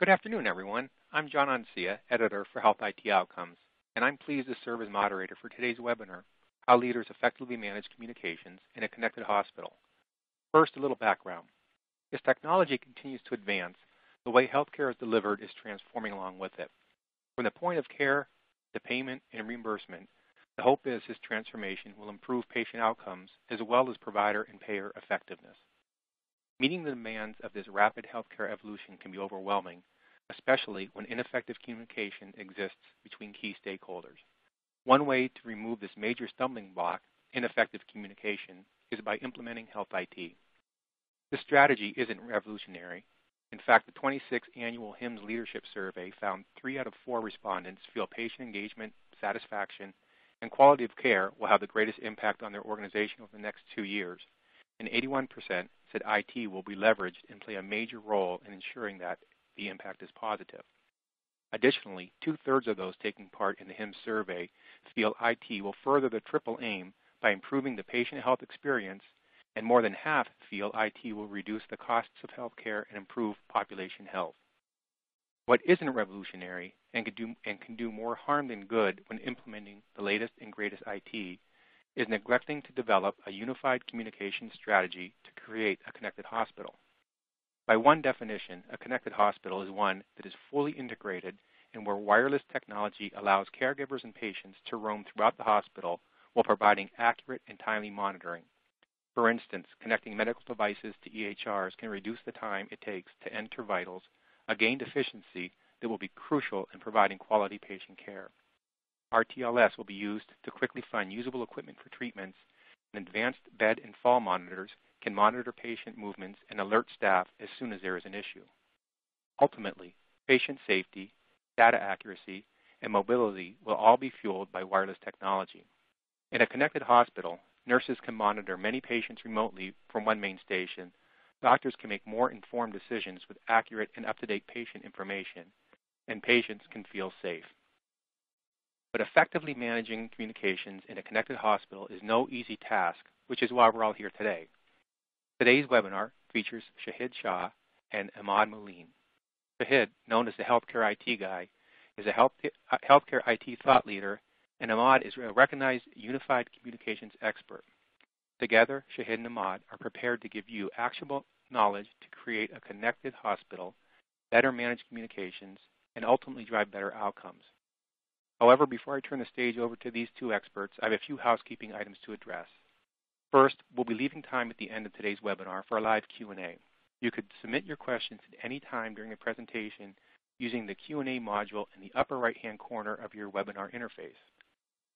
Good afternoon, everyone. I'm John Ancilla, editor for Health IT Outcomes, and I'm pleased to serve as moderator for today's webinar, How Leaders Effectively Manage Communications in a Connected Hospital. First, a little background. As technology continues to advance, the way healthcare is delivered is transforming along with it. From the point of care to payment and reimbursement, the hope is this transformation will improve patient outcomes as well as provider and payer effectiveness. Meeting the demands of this rapid healthcare evolution can be overwhelming, especially when ineffective communication exists between key stakeholders. One way to remove this major stumbling block, ineffective communication, is by implementing Health IT. This strategy isn't revolutionary. In fact, the 26th annual HIMSS Leadership Survey found three out of four respondents feel patient engagement, satisfaction, and quality of care will have the greatest impact on their organization over the next two years, and 81% said IT will be leveraged and play a major role in ensuring that the impact is positive. Additionally, two-thirds of those taking part in the HIMSS survey feel IT will further the triple aim by improving the patient health experience, and more than half feel IT will reduce the costs of healthcare and improve population health. What isn't revolutionary and can do, and can do more harm than good when implementing the latest and greatest IT is neglecting to develop a unified communication strategy to create a connected hospital. By one definition, a connected hospital is one that is fully integrated and where wireless technology allows caregivers and patients to roam throughout the hospital while providing accurate and timely monitoring. For instance, connecting medical devices to EHRs can reduce the time it takes to enter vitals, a gained efficiency that will be crucial in providing quality patient care. RTLS will be used to quickly find usable equipment for treatments, and advanced bed and fall monitors can monitor patient movements and alert staff as soon as there is an issue. Ultimately, patient safety, data accuracy, and mobility will all be fueled by wireless technology. In a connected hospital, nurses can monitor many patients remotely from one main station. Doctors can make more informed decisions with accurate and up-to-date patient information, and patients can feel safe. But effectively managing communications in a connected hospital is no easy task, which is why we're all here today. Today's webinar features Shahid Shah and Ahmad Mouline. Shahid, known as the Healthcare IT Guy, is a health, uh, healthcare IT thought leader, and Ahmad is a recognized unified communications expert. Together, Shahid and Ahmad are prepared to give you actionable knowledge to create a connected hospital, better manage communications, and ultimately drive better outcomes. However, before I turn the stage over to these two experts, I have a few housekeeping items to address. First, we'll be leaving time at the end of today's webinar for a live Q&A. You could submit your questions at any time during the presentation using the Q&A module in the upper right-hand corner of your webinar interface.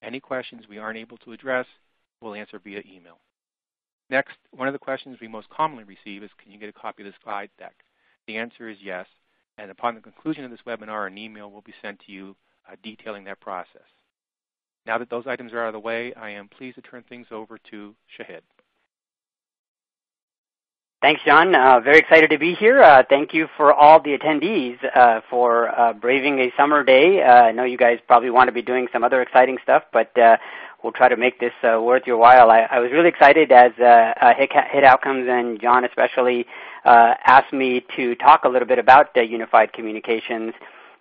Any questions we aren't able to address, we'll answer via email. Next, one of the questions we most commonly receive is, can you get a copy of the slide deck? The answer is yes, and upon the conclusion of this webinar, an email will be sent to you uh, detailing that process. Now that those items are out of the way, I am pleased to turn things over to Shahid. Thanks, John. Uh, very excited to be here. Uh, thank you for all the attendees uh, for uh, braving a summer day. Uh, I know you guys probably want to be doing some other exciting stuff, but uh, we'll try to make this worth your while. I, I, was really excited as HIT, HIT Outcomes and John especially asked me to talk a little bit about unified communications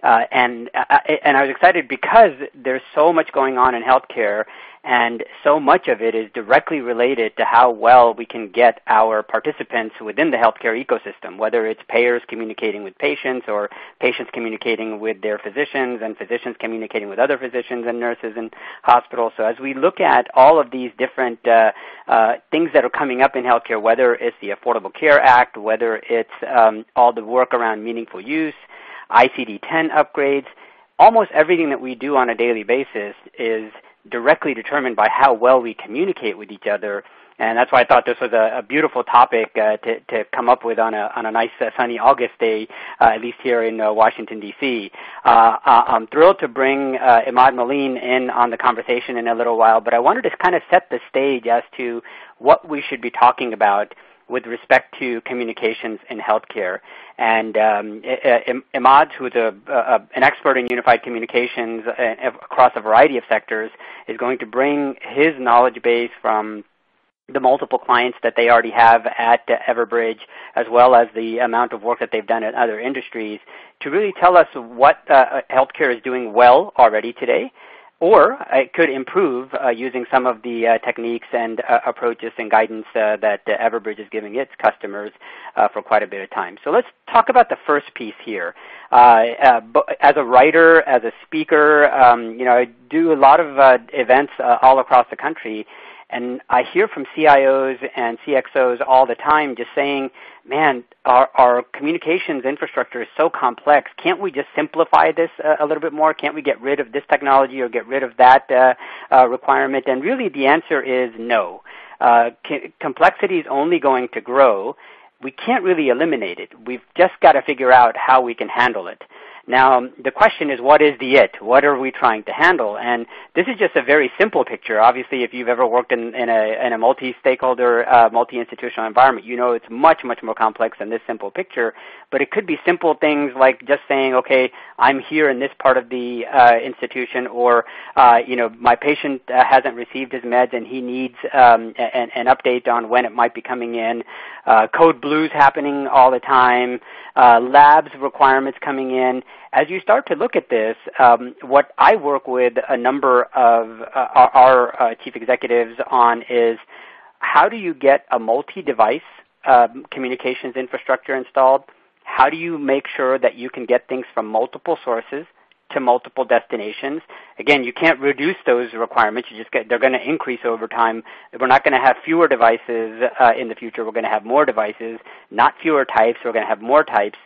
uh, and uh, and I was excited because there's so much going on in healthcare, and so much of it is directly related to how well we can get our participants within the healthcare ecosystem, whether it's payers communicating with patients or patients communicating with their physicians and physicians communicating with other physicians and nurses in hospitals. So as we look at all of these different uh, uh, things that are coming up in healthcare, whether it's the Affordable Care Act, whether it's um, all the work around meaningful use, ICD-10 upgrades. Almost everything that we do on a daily basis is directly determined by how well we communicate with each other. And that's why I thought this was a, a beautiful topic uh, to, to come up with on a, on a nice uh, sunny August day, uh, at least here in uh, Washington, D.C. Uh, uh, I'm thrilled to bring Ahmad Mouline in on the conversation in a little while, but I wanted to kind of set the stage as to what we should be talking about with respect to communications in healthcare. And um, Ahmad, who's a, a, an expert in unified communications uh, across a variety of sectors, is going to bring his knowledge base from the multiple clients that they already have at Everbridge, as well as the amount of work that they've done in other industries, to really tell us what uh, healthcare is doing well already today, or it could improve uh, using some of the uh, techniques and uh, approaches and guidance uh, that uh, Everbridge is giving its customers for quite a bit of time. So let's talk about the first piece here. as a writer, as a speaker, um, you know, I do a lot of events all across the country, and I hear from CIOs and CXOs all the time just saying, man, our, our communications infrastructure is so complex. Can't we just simplify this a, little bit more? Can't we get rid of this technology or get rid of that uh, uh, requirement? And really the answer is no. Uh, complexity is only going to grow. We can't really eliminate it. We've just got to figure out how we can handle it. Now, the question is, what is the it? What are we trying to handle? And this is just a very simple picture. Obviously, if you've ever worked in, in a, in a multi-stakeholder, uh, multi-institutional environment, you know it's much, much more complex than this simple picture. But it could be simple things like just saying, okay, I'm here in this part of the uh, institution, or uh, you know, my patient uh, hasn't received his meds and he needs um, an, an update on when it might be coming in. Uh, code blues happening all the time. Uh, labs requirements coming in as you start to look at this, um, what I work with a number of uh, our, our uh, chief executives on is how do you get a multi-device um, communications infrastructure installed? How do you make sure that you can get things from multiple sources to multiple destinations? Again, you can't reduce those requirements. You just get, they're going to increase over time. We're not going to have fewer devices uh, in the future. We're going to have more devices, not fewer types. We're going to have more types.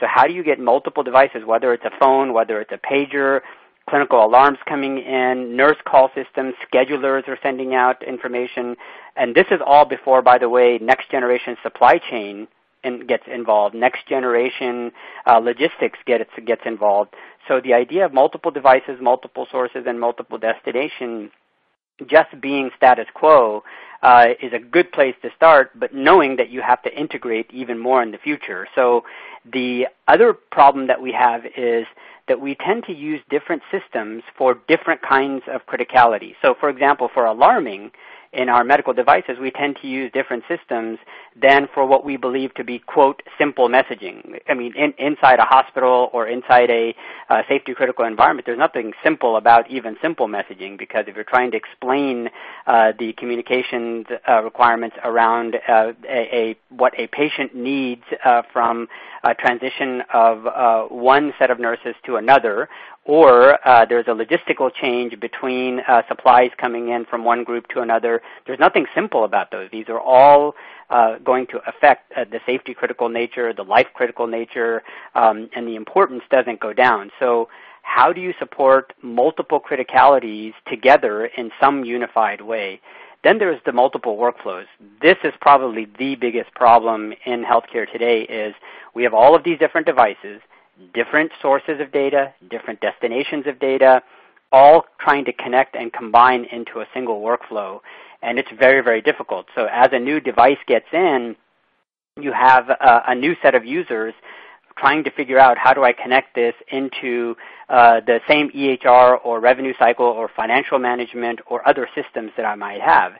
So how do you get multiple devices, whether it's a phone, whether it's a pager, clinical alarms coming in, nurse call systems, schedulers are sending out information, and this is all before, by the way, next generation supply chain in, gets involved. Next generation uh, logistics gets gets involved. So the idea of multiple devices, multiple sources, and multiple destinations just being status quo uh, is a good place to start, but knowing that you have to integrate even more in the future. So the other problem that we have is that we tend to use different systems for different kinds of criticality. So for example, for alarming, in our medical devices, we tend to use different systems than for what we believe to be, quote, simple messaging. I mean, in, inside a hospital or inside a uh, safety critical environment, there's nothing simple about even simple messaging because if you're trying to explain uh, the communications uh, requirements around uh, a, a, what a patient needs uh, from a transition of uh, one set of nurses to another, or uh, there's a logistical change between uh, supplies coming in from one group to another. There's nothing simple about those. These are all uh, going to affect uh, the safety critical nature, the life critical nature, um, and the importance doesn't go down. So how do you support multiple criticalities together in some unified way? Then there's the multiple workflows. This is probably the biggest problem in healthcare today is we have all of these different devices – different sources of data, different destinations of data, all trying to connect and combine into a single workflow. And it's very, very difficult. So as a new device gets in, you have a, a new set of users trying to figure out how do I connect this into uh, the same EHR or revenue cycle or financial management or other systems that I might have.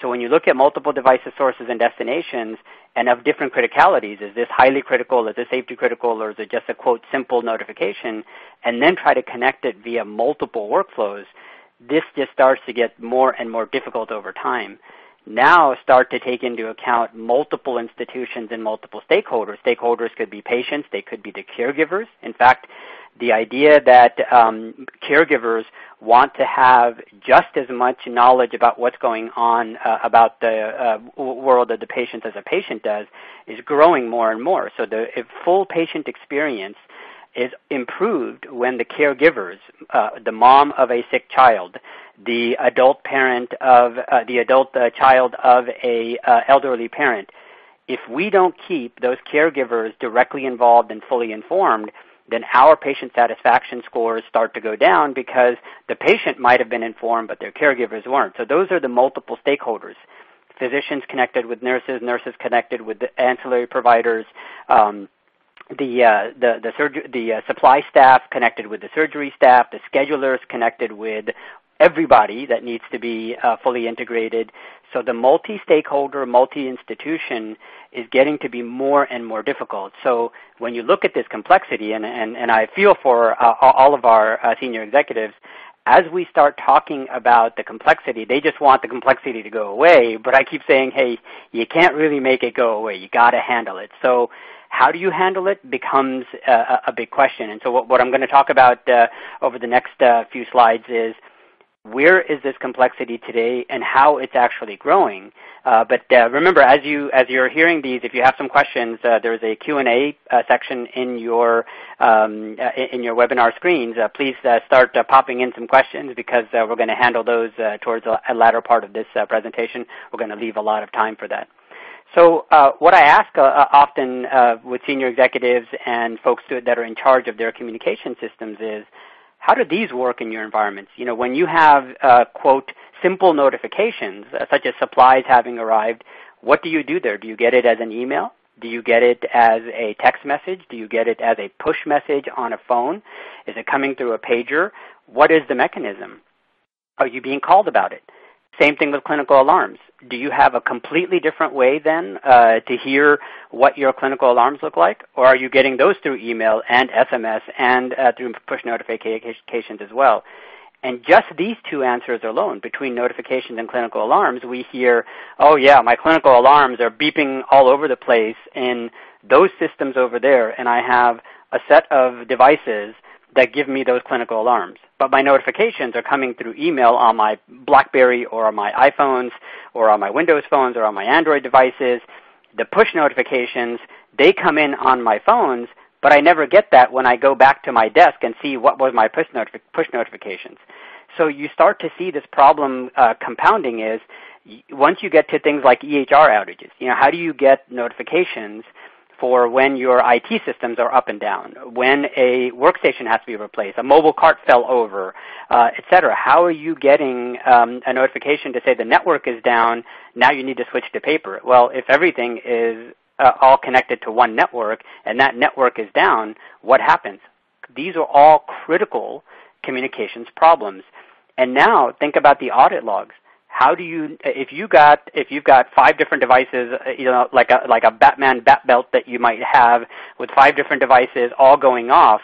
So when you look at multiple devices, sources, and destinations, and of different criticalities, is this highly critical, is this safety critical, or is it just a quote simple notification, and then try to connect it via multiple workflows, this just starts to get more and more difficult over time. Now start to take into account multiple institutions and multiple stakeholders. Stakeholders could be patients, they could be the caregivers. In fact, the idea that um, caregivers want to have just as much knowledge about what's going on uh, about the uh, world of the patient as a patient does is growing more and more. So the full patient experience is improved when the caregivers, uh, the mom of a sick child, the adult parent of uh, the adult uh, child of a uh, elderly parent, if we don't keep those caregivers directly involved and fully informed, then our patient satisfaction scores start to go down because the patient might have been informed, but their caregivers weren't. So those are the multiple stakeholders. Physicians connected with nurses, nurses connected with the ancillary providers, um, the uh, the the, surg- the uh, supply staff connected with the surgery staff, the schedulers connected with everybody that needs to be uh, fully integrated. So the multi-stakeholder, multi-institution is getting to be more and more difficult. So when you look at this complexity, and, and, and I feel for uh, all of our uh, senior executives, as we start talking about the complexity, they just want the complexity to go away. But I keep saying, hey, you can't really make it go away. You got to handle it. So how do you handle it becomes a, a big question. And so what, what I'm going to talk about uh, over the next uh, few slides is where is this complexity today and how it's actually growing. Uh, but uh, remember, as you as you're hearing these, if you have some questions, uh, there's a Q&A uh, section in your um, uh, in your webinar screens. Uh, please start popping in some questions because we're going to handle those towards a, latter part of this presentation. We're going to leave a lot of time for that. So what I ask often with senior executives and folks that are in charge of their communication systems is, how do these work in your environments? You know, when you have, uh, quote, simple notifications, uh, such as supplies having arrived, what do you do there? Do you get it as an email? Do you get it as a text message? Do you get it as a push message on a phone? Is it coming through a pager? What is the mechanism? Are you being called about it? Same thing with clinical alarms. Do you have a completely different way then uh, to hear what your clinical alarms look like? Or are you getting those through email and SMS and uh, through push notifications as well? And just these two answers alone, between notifications and clinical alarms, we hear, oh yeah, my clinical alarms are beeping all over the place in those systems over there, and I have a set of devices that give me those clinical alarms. But my notifications are coming through email on my BlackBerry or on my iPhones or on my Windows phones or on my Android devices. The push notifications, they come in on my phones, but I never get that when I go back to my desk and see what was my push, notifi- push notifications. So you start to see this problem uh, compounding is once you get to things like EHR outages, you know, how do you get notifications for when your IT systems are up and down, when a workstation has to be replaced, a mobile cart fell over, uh, et cetera. How are you getting um, a notification to say the network is down, now you need to switch to paper? Well, if everything is uh, all connected to one network and that network is down, what happens? These are all critical communications problems. And now think about the audit logs how do you if you got if you've got five different devices uh, you know like a like a batman bat belt that you might have with five different devices all going off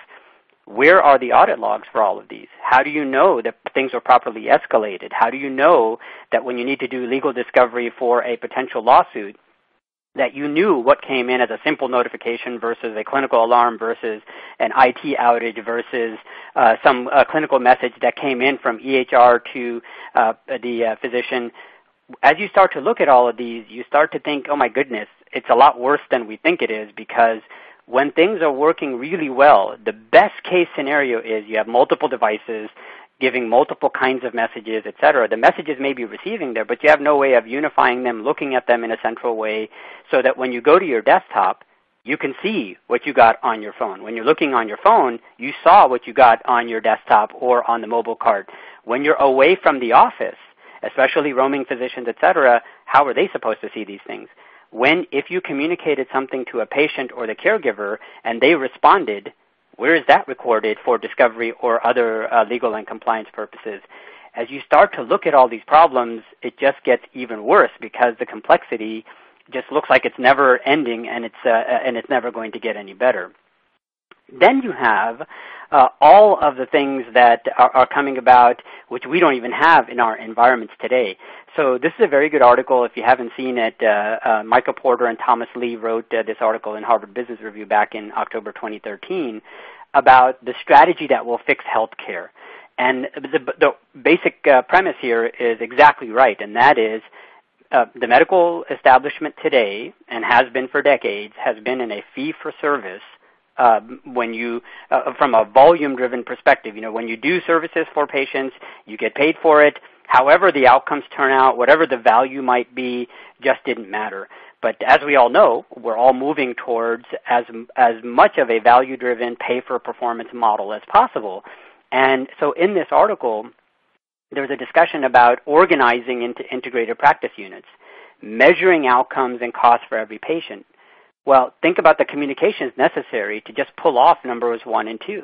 where are the audit logs for all of these? How do you know that things are properly escalated? How do you know that when you need to do legal discovery for a potential lawsuit that you knew what came in as a simple notification versus a clinical alarm versus an IT outage versus uh, some uh, clinical message that came in from EHR to uh, the uh, physician. As you start to look at all of these, you start to think, oh my goodness, it's a lot worse than we think it is because when things are working really well, the best case scenario is you have multiple devices giving multiple kinds of messages, etc. The messages may be receiving there, but you have no way of unifying them, looking at them in a central way, so that when you go to your desktop, you can see what you got on your phone. When you're looking on your phone, you saw what you got on your desktop or on the mobile card. When you're away from the office, especially roaming physicians, etc., how are they supposed to see these things? When, if you communicated something to a patient or the caregiver and they responded, where is that recorded for discovery or other uh, legal and compliance purposes? As you start to look at all these problems, it just gets even worse because the complexity just looks like it's never ending and it's uh, and it's never going to get any better. Then you have uh, all of the things that are, are, coming about, which we don't even have in our environments today. So this is a very good article. If you haven't seen it, uh, uh, Michael Porter and Thomas Lee wrote uh, this article in Harvard Business Review back in October 2013 about the strategy that will fix healthcare. And the, the basic uh, premise here is exactly right, and that is uh, the medical establishment today, and has been for decades, has been in a fee-for-service uh, when you, uh, from a volume-driven perspective. You know, when you do services for patients, you get paid for it. However the outcomes turn out, whatever the value might be, just didn't matter. But as we all know, we're all moving towards as as much of a value-driven, pay-for-performance model as possible. And so, in this article, there's a discussion about organizing into integrated practice units, measuring outcomes and costs for every patient, well, think about the communications necessary to just pull off numbers one and two.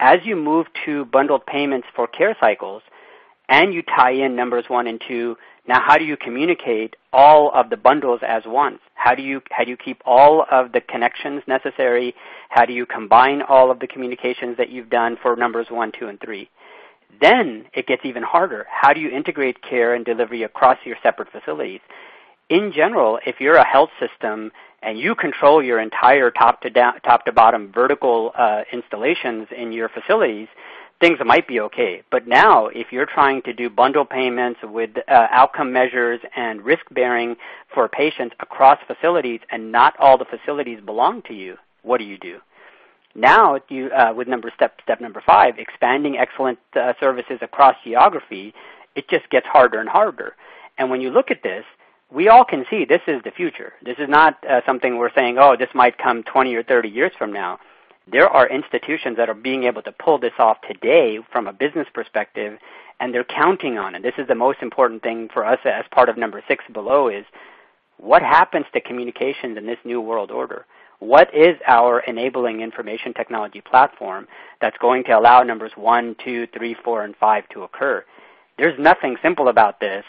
As you move to bundled payments for care cycles, and you tie in numbers one and two, now how do you communicate all of the bundles as one? How do you how do you keep all of the connections necessary? How do you combine all of the communications that you've done for numbers one, two, and three? Then it gets even harder. How do you integrate care and delivery across your separate facilities? In general, if you're a health system and you control your entire top to down, top to bottom vertical uh, installations in your facilities, things might be okay. But now, if you're trying to do bundle payments with uh, outcome measures and risk bearing for patients across facilities, and not all the facilities belong to you, what do you do? Now, you, uh, with number step step number five, expanding excellent uh, services across geography, it just gets harder and harder. And when you look at this, we all can see this is the future. This is not uh, something we're saying, oh, this might come 20 or 30 years from now there are institutions that are being able to pull this off today from a business perspective, and they're counting on it. This is the most important thing for us as part of number six below is what happens to communications in this new world order? What is our enabling information technology platform that's going to allow numbers one, two, three, four, and five to occur? There's nothing simple about this,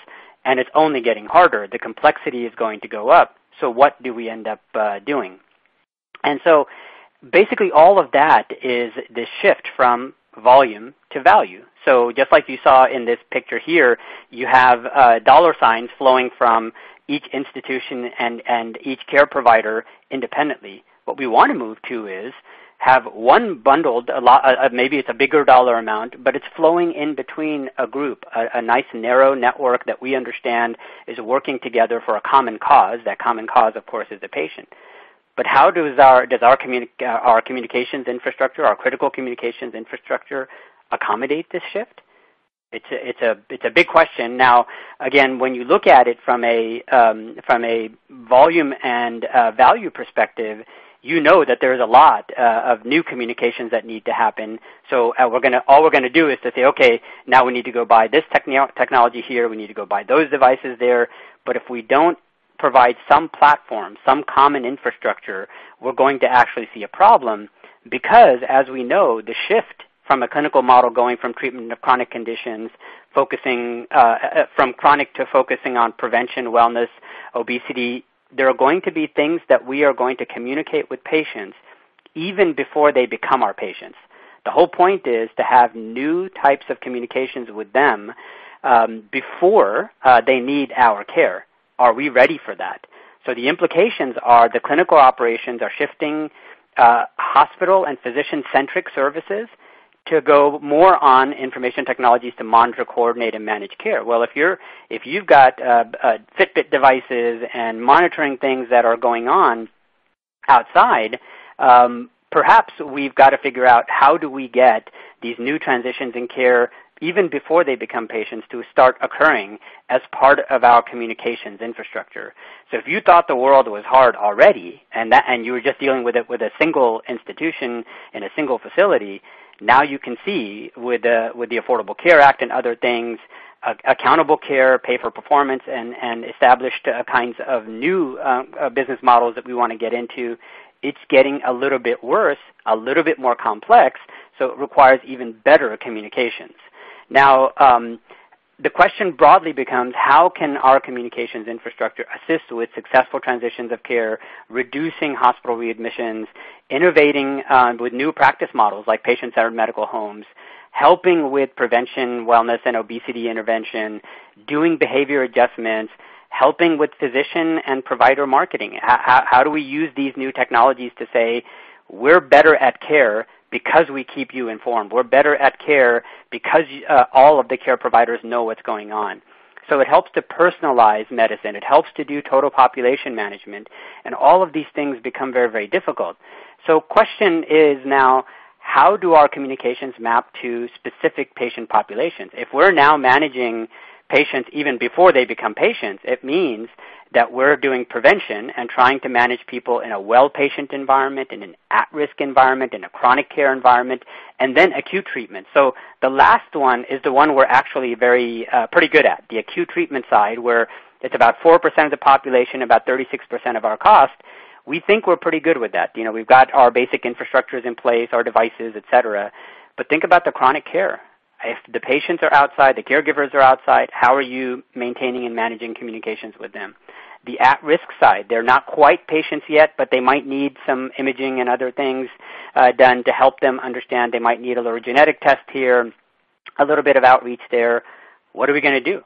and it's only getting harder. The complexity is going to go up. So what do we end up uh, doing? And so basically all of that is this shift from volume to value. So just like you saw in this picture here, you have uh, dollar signs flowing from each institution and, and each care provider independently. What we want to move to is have one bundled, a lot, uh, maybe it's a bigger dollar amount, but it's flowing in between a group, a, a nice narrow network that we understand is working together for a common cause. That common cause, of course, is the patient. But how does our does our, communi- uh, our communications infrastructure, our critical communications infrastructure, accommodate this shift? It's a, it's a it's a big question. Now, again, when you look at it from a um, from a volume and uh, value perspective, you know that there's a lot uh, of new communications that need to happen. So uh, we're gonna all we're gonna do is to say, okay, now we need to go buy this technology here. We need to go buy those devices there. But if we don't provide some platform, some common infrastructure, we're going to actually see a problem because, as we know, the shift from a clinical model going from treatment of chronic conditions, focusing uh, uh, from chronic to focusing on prevention, wellness, obesity, there are going to be things that we are going to communicate with patients even before they become our patients. The whole point is to have new types of communications with them um, before uh, they need our care. Are we ready for that? So the implications are the clinical operations are shifting uh, hospital and physician-centric services to go more on information technologies to monitor, coordinate, and manage care. Well, if you're if you've got uh, uh, Fitbit devices and monitoring things that are going on outside, um, perhaps we've got to figure out how do we get these new transitions in care even before they become patients, to start occurring as part of our communications infrastructure. So if you thought the world was hard already, and that, and you were just dealing with it with a single institution in a single facility, now you can see with the with the Affordable Care Act and other things, uh, accountable care, pay for performance, and and established uh, kinds of new uh, uh business models that we want to get into. It's getting a little bit worse, a little bit more complex, so it requires even better communications. Now, um, the question broadly becomes how can our communications infrastructure assist with successful transitions of care, reducing hospital readmissions, innovating uh, with new practice models like patient centered medical homes, helping with prevention, wellness, and obesity intervention, doing behavior adjustments, helping with physician and provider marketing? How, how do we use these new technologies to say we're better at care because we keep you informed. We're better at care because uh, all of the care providers know what's going on. So it helps to personalize medicine. It helps to do total population management. And all of these things become very, very difficult. So question is now, how do our communications map to specific patient populations? If we're now managing patients even before they become patients, it means that we're doing prevention and trying to manage people in a well patient environment, in an at risk environment, in a chronic care environment, and then acute treatment. So the last one is the one we're actually very uh, pretty good at, the acute treatment side, where it's about 4% of the population, about 36% of our cost. We think we're pretty good with that. You know, we've got our basic infrastructures in place, our devices, et cetera. But think about the chronic care. If the patients are outside, the caregivers are outside, how are you maintaining and managing communications with them? The at-risk side, they're not quite patients yet, but they might need some imaging and other things uh, done to help them understand. They might need a little genetic test here, a little bit of outreach there. What are we going to do?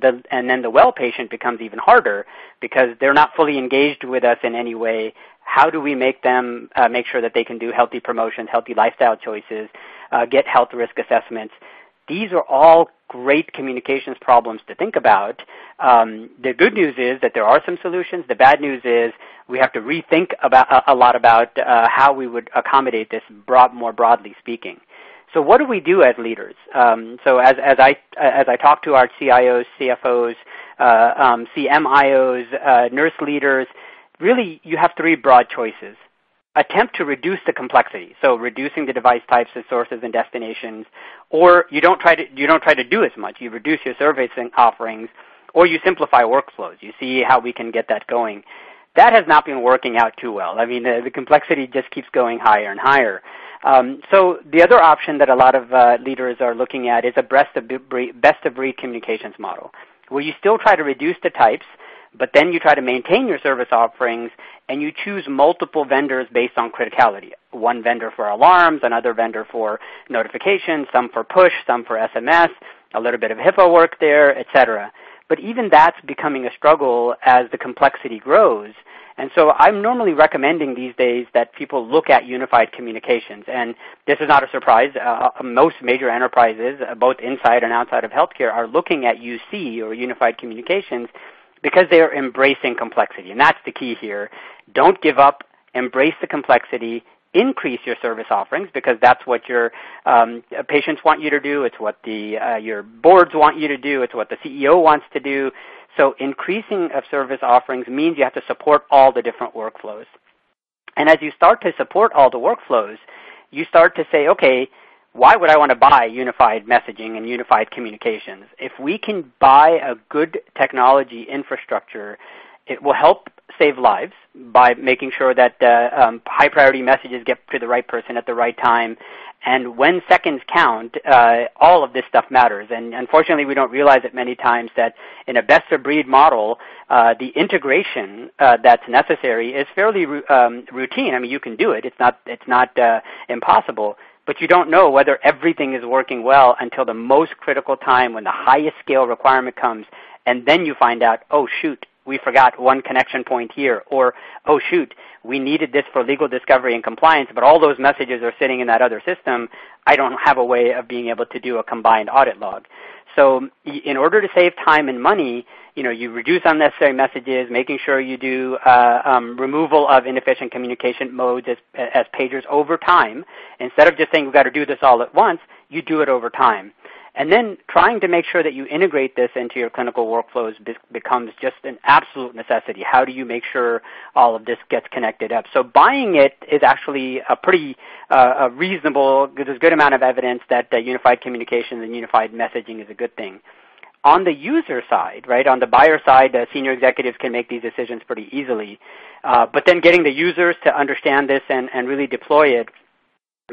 The, and then the well patient becomes even harder because they're not fully engaged with us in any way. How do we make them uh, make sure that they can do healthy promotions, healthy lifestyle choices, uh, get health risk assessments? These are all great communications problems to think about. Um, the good news is that there are some solutions. The bad news is we have to rethink about a, a lot about uh, how we would accommodate this broad, more broadly speaking. So what do we do as leaders? Um, so as, as I as I talk to our CIOs, CFOs, uh, um, CMIOs, uh, nurse leaders, really you have three broad choices. Attempt to reduce the complexity, so reducing the device types and sources and destinations, or you don't try to you don't try to do as much. You reduce your servicing offerings, or you simplify workflows. You see how we can get that going. That has not been working out too well. I mean, the, the complexity just keeps going higher and higher. Um, so the other option that a lot of uh, leaders are looking at is a best of, breed, best of breed communications model, where you still try to reduce the types, but then you try to maintain your service offerings and you choose multiple vendors based on criticality. One vendor for alarms, another vendor for notifications, some for push, some for SMS, a little bit of HIPAA work there, etc. But even that's becoming a struggle as the complexity grows and so I'm normally recommending these days that people look at unified communications. And this is not a surprise. Uh, uh most major enterprises, uh, both inside and outside of healthcare, are looking at UC or unified communications because they are embracing complexity. And that's the key here. Don't give up. Embrace the complexity increase your service offerings because that's what your um, patients want you to do. It's what the uh, your boards want you to do. It's what the CEO wants to do. So increasing of service offerings means you have to support all the different workflows. And as you start to support all the workflows, you start to say, okay, why would I want to buy unified messaging and unified communications? If we can buy a good technology infrastructure, it will help save lives by making sure that uh, um, high priority messages get to the right person at the right time and when seconds count, uh, all of this stuff matters. And unfortunately, we don't realize it many times that in a best of breed model, uh, the integration uh, that's necessary is fairly um, routine. I mean, you can do it. It's not it's not uh, impossible. But you don't know whether everything is working well until the most critical time when the highest scale requirement comes, and then you find out, oh shoot, we forgot one connection point here, or oh shoot, we needed this for legal discovery and compliance, but all those messages are sitting in that other system. I don't have a way of being able to do a combined audit log. So in order to save time and money, you know, you reduce unnecessary messages, making sure you do uh, um, removal of inefficient communication modes as, as pagers over time. Instead of just saying we've got to do this all at once, you do it over time. And then trying to make sure that you integrate this into your clinical workflows be- becomes just an absolute necessity. How do you make sure all of this gets connected up? So buying it is actually a pretty uh, a reasonable, there's a good amount of evidence that uh, unified communications and unified messaging is a good thing. On the user side, right, on the buyer side, uh, senior executives can make these decisions pretty easily. Uh, but then getting the users to understand this and, and really deploy it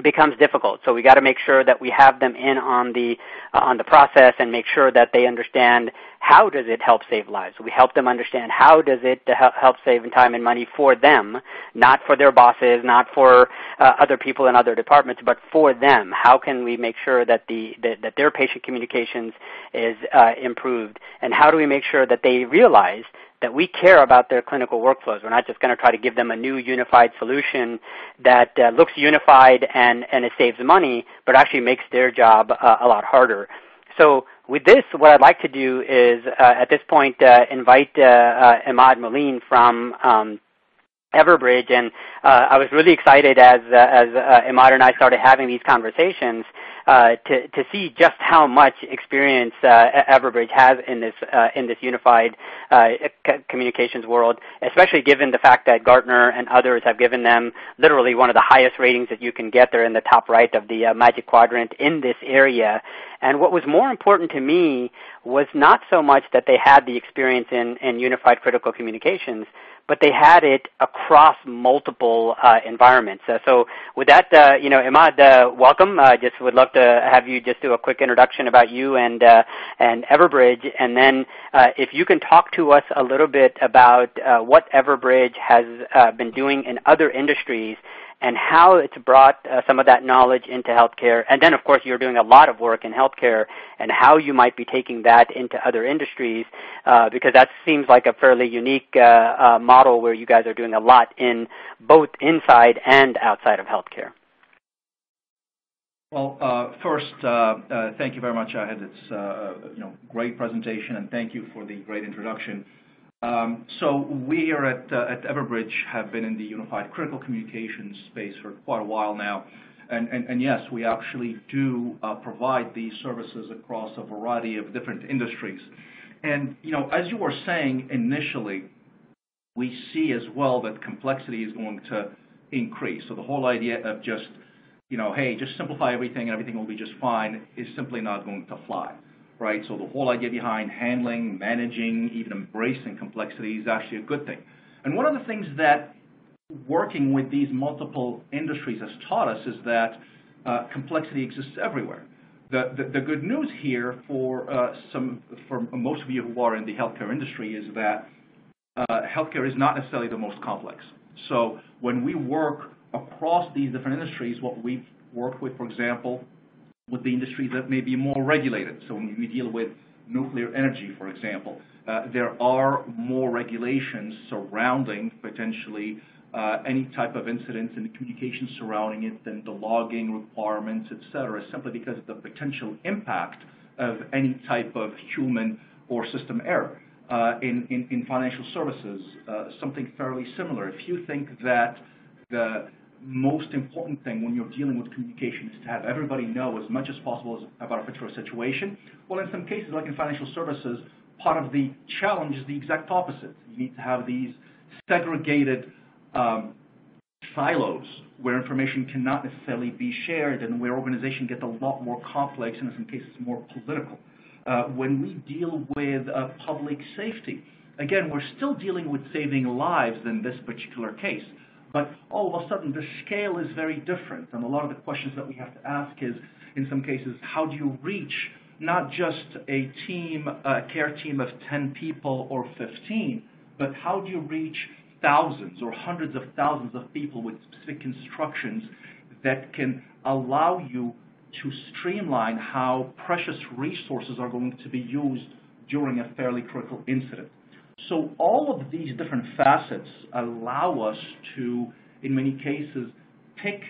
becomes difficult. So we got to make sure that we have them in on the uh, on the process and make sure that they understand how does it help save lives. We help them understand how does it help save time and money for them, not for their bosses, not for uh, other people in other departments, but for them. How can we make sure that the that, that their patient communications is uh, improved, and how do we make sure that they realize that we care about their clinical workflows. We're not just going to try to give them a new unified solution that uh, looks unified and, and it saves money, but actually makes their job uh, a lot harder. So with this, what I'd like to do is uh, at this point uh, invite uh, uh, Imad Mouline from um, Everbridge, and uh, I was really excited as uh, as uh, Imad and I started having these conversations uh, to to see just how much experience uh, Everbridge has in this uh, in this unified uh, c- communications world, especially given the fact that Gartner and others have given them literally one of the highest ratings that you can get. They're in the top right of the uh, Magic Quadrant in this area. And what was more important to me was not so much that they had the experience in, in unified critical communications, but they had it across multiple uh, environments. Uh, so with that, uh, you know, Imad, uh, welcome. I just would love to have you just do a quick introduction about you and uh, and Everbridge, and then if you can talk to us a little bit about what Everbridge has been doing in other industries and how it's brought uh, some of that knowledge into healthcare. And then, of course, you're doing a lot of work in healthcare and how you might be taking that into other industries uh, because that seems like a fairly unique uh, uh model where you guys are doing a lot in both inside and outside of healthcare. Well, uh, first, uh, thank you very much, Ahad. It's uh, you know great presentation, and thank you for the great introduction. Um, so we here at, uh, at Everbridge have been in the unified critical communications space for quite a while now. And, yes, we actually do uh, provide these services across a variety of different industries. And, you know, as you were saying initially, we see as well that complexity is going to increase. So the whole idea of just, you know, hey, just simplify everything and everything will be just fine is simply not going to fly right? So the whole idea behind handling, managing, even embracing complexity is actually a good thing. And one of the things that working with these multiple industries has taught us is that uh, complexity exists everywhere. The, the, the, good news here for uh, some for most of you who are in the healthcare industry is that uh, healthcare is not necessarily the most complex. So when we work across these different industries, what we've worked with, for example, with the industries that may be more regulated. So when we deal with nuclear energy, for example, uh, there are more regulations surrounding potentially uh, any type of incidents and the communication surrounding it than the logging requirements, et cetera, simply because of the potential impact of any type of human or system error. Uh, in, in, in, financial services, uh, something fairly similar. If you think that the most important thing when you're dealing with communication is to have everybody know as much as possible about a particular situation. Well, in some cases, like in financial services, part of the challenge is the exact opposite. You need to have these segregated um, silos where information cannot necessarily be shared and where organization get a lot more complex and in some cases more political. Uh, when we deal with uh, public safety, again, we're still dealing with saving lives in this particular case. But all of a sudden, the scale is very different. And a lot of the questions that we have to ask is, in some cases, how do you reach not just a team, a care team of 10 people or 15, but how do you reach thousands or hundreds of thousands of people with specific instructions that can allow you to streamline how precious resources are going to be used during a fairly critical incident. So all of these different facets allow us to, in many cases, pick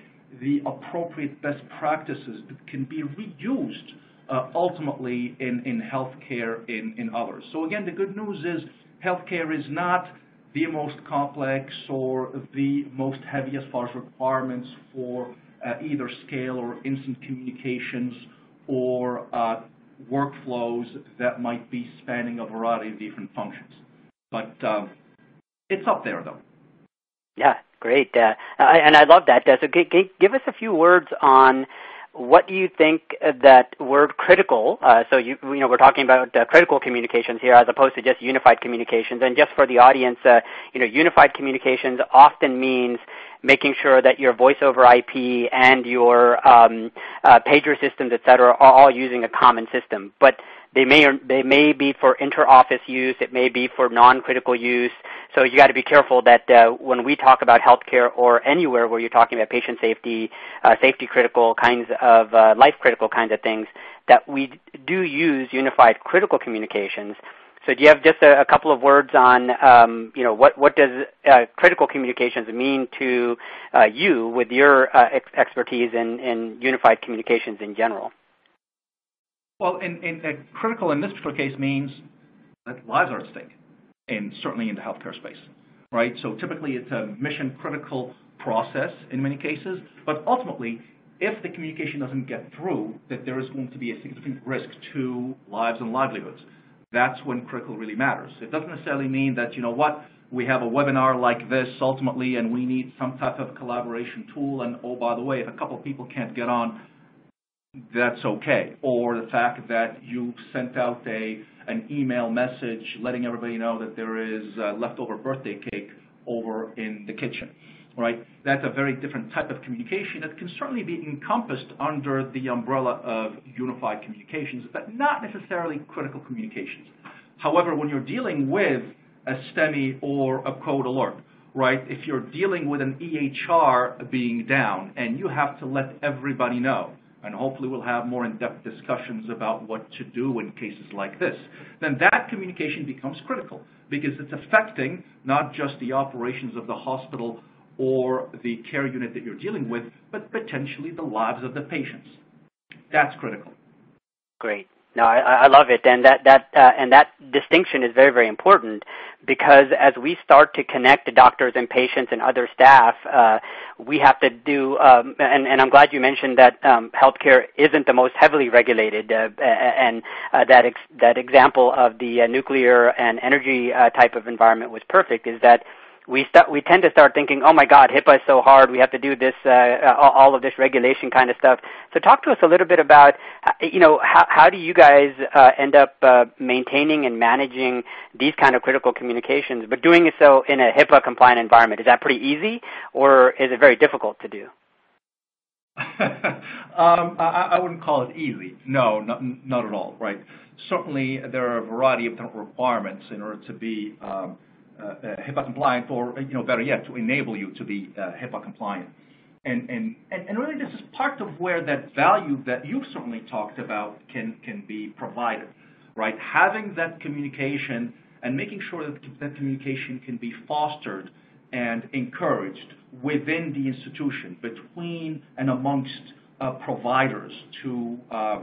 the appropriate best practices that can be reused uh, ultimately in, in healthcare in, in others. So again, the good news is healthcare is not the most complex or the most heavy as far as requirements for uh, either scale or instant communications or uh, workflows that might be spanning a variety of different functions. But um, it's up there, though. Yeah, great. Uh, and I love that. Uh, so give us a few words on what do you think that word critical, uh, so you, you know, we're talking about uh, critical communications here as opposed to just unified communications. And just for the audience, uh, you know, unified communications often means making sure that your voice over IP and your um, uh, pager systems, et cetera, are all using a common system. But they may or, they may be for inter-office use. It may be for non-critical use. So you got to be careful that uh, when we talk about healthcare or anywhere where you're talking about patient safety, uh, safety critical kinds of uh, life critical kinds of things, that we do use unified critical communications. So do you have just a, a couple of words on, um, you know, what, what does uh, critical communications mean to uh, you with your uh, ex- expertise in, in unified communications in general? Well, in, uh, critical in this particular case means that lives are at stake, and certainly in the healthcare space, right? So typically it's a mission critical process in many cases, but ultimately, if the communication doesn't get through, that there is going to be a significant risk to lives and livelihoods. That's when critical really matters. It doesn't necessarily mean that, you know what, we have a webinar like this ultimately and we need some type of collaboration tool and oh by the way if a couple of people can't get on that's okay. Or the fact that you sent out a an email message letting everybody know that there is leftover birthday cake over in the kitchen, right? That's a very different type of communication that can certainly be encompassed under the umbrella of unified communications, but not necessarily critical communications. However, when you're dealing with a STEMI or a code alert, right? If you're dealing with an EHR being down and you have to let everybody know, and hopefully we'll have more in-depth discussions about what to do in cases like this, then that communication becomes critical because it's affecting not just the operations of the hospital or the care unit that you're dealing with, but potentially the lives of the patients. That's critical. Great. No, I, I love it, and that that uh, and that distinction is very very important because as we start to connect to doctors and patients and other staff, uh, we have to do. Um, and, and I'm glad you mentioned that um, healthcare isn't the most heavily regulated, uh, and uh, that ex- that example of the uh, nuclear and energy uh, type of environment was perfect. Is that we we tend to start thinking, oh my God, HIPAA is so hard. We have to do this, uh, all of this regulation kind of stuff. So talk to us a little bit about, you know, how how do you guys uh, end up uh, maintaining and managing these kind of critical communications, but doing so in a HIPAA compliant environment? Is that pretty easy, or is it very difficult to do? um, I, I, wouldn't call it easy. No, not, not at all. Right. Certainly, there are a variety of different requirements in order to be um, HIPAA compliant, or you know, better yet, to enable you to be uh, HIPAA compliant. And, and, and really this is part of where that value that you've certainly talked about can, can be provided, right? Having that communication and making sure that that communication can be fostered and encouraged within the institution, between and amongst uh, providers to uh,